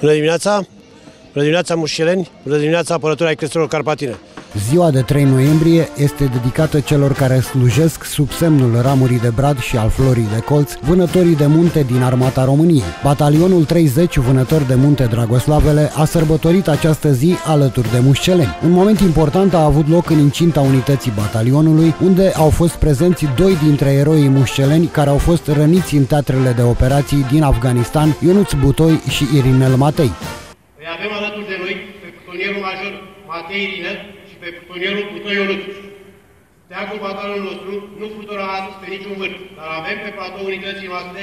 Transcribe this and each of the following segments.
Bună dimineața! Bună dimineața, mușceleni! Bună dimineața, apărători ai cresturilor carpatine! Ziua de 3 noiembrie este dedicată celor care slujesc sub semnul ramurii de brad și al florii de colț, vânătorii de munte din Armata României. Batalionul 30 Vânători de Munte Dragoslavele a sărbătorit această zi alături de mușceleni. Un moment important a avut loc în incinta unității batalionului, unde au fost prezenți doi dintre eroii mușceleni care au fost răniți în teatrele de operații din Afganistan, Ionuț Butoi și Irinel Matei. Îi avem alături de noi pe plutonierul major Matei Irină și pe plutonierul Butoi Ionuț. Steagul batalionului nostru nu flutură astăzi pe niciun vârf, dar avem pe platou unității noastre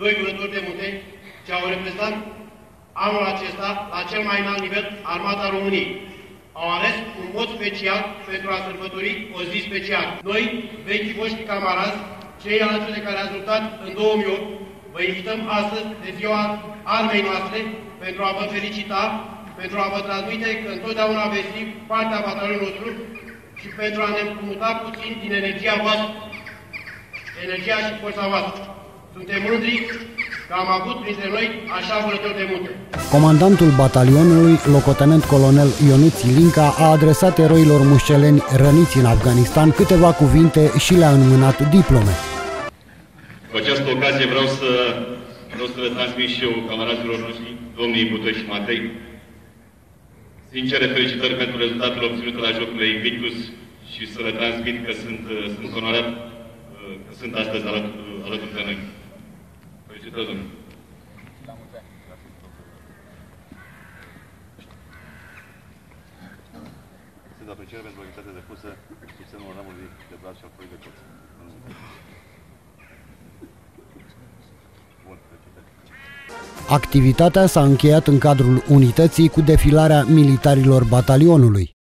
doi vânători de munte ce au reprezentat anul acesta la cel mai înalt nivel Armata României. Au ales un mod special pentru a sărbători o zi specială. Noi, vechii voștri camarazi, cei alături de care ați luptat în 2008, vă invităm astăzi de ziua armei noastre pentru a vă felicita, pentru a vă transmite că întotdeauna veți fi partea batalionului nostru și pentru a ne împrumuta puțin din energia voastră, energia și forța voastră. Suntem mândri că am avut printre noi așa vânători de munte. Comandantul batalionului, locotenent colonel Ionuț Ilinca, a adresat eroilor mușceleni răniți în Afganistan câteva cuvinte și le-a înmânat diplome. Cu această ocazie vreau să, vreau să le transmit și eu camarazilor noștri, domnii Butoi și Matei, sincere felicitări pentru rezultatele obținute la Jocurile Invictus și să le transmit că sunt, sunt onorat că sunt astăzi alături, alături de noi. Felicitări, domnule! Sunt apreciere pentru activitatea depusă sub semnul ramului de brad și al foii de colț. Bun, felicitări. Activitatea s-a încheiat în cadrul unității cu defilarea militarilor batalionului.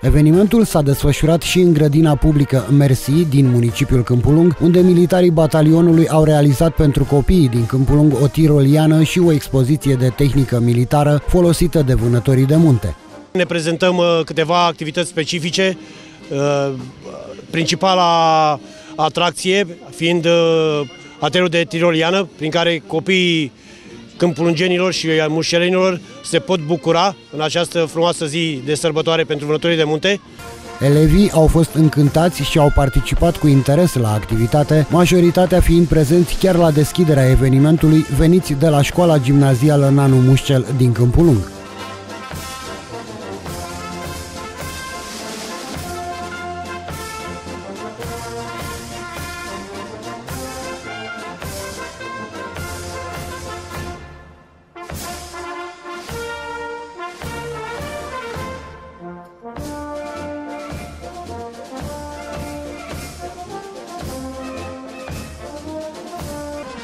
Evenimentul s-a desfășurat și în grădina publică Mersi din municipiul Câmpulung, unde militarii batalionului au realizat pentru copiii din Câmpulung o tiroliană și o expoziție de tehnică militară folosită de vânătorii de munte. Ne prezentăm uh, câteva activități specifice, uh, principala atracție fiind uh, atelul de tiroliană, prin care copiii câmpulungenilor și mușelenilor se pot bucura în această frumoasă zi de sărbătoare pentru vânătorii de munte. Elevii au fost încântați și au participat cu interes la activitate, majoritatea fiind prezenți chiar la deschiderea evenimentului veniți de la școala gimnazială Nanu Mușcel din Câmpul Lung.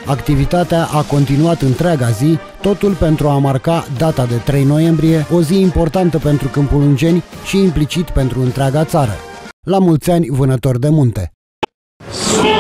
Activitatea a continuat întreaga zi, totul pentru a marca data de 3 noiembrie, o zi importantă pentru Câmpulungeni și implicit pentru întreaga țară. La mulți ani, vânători de munte! Suntem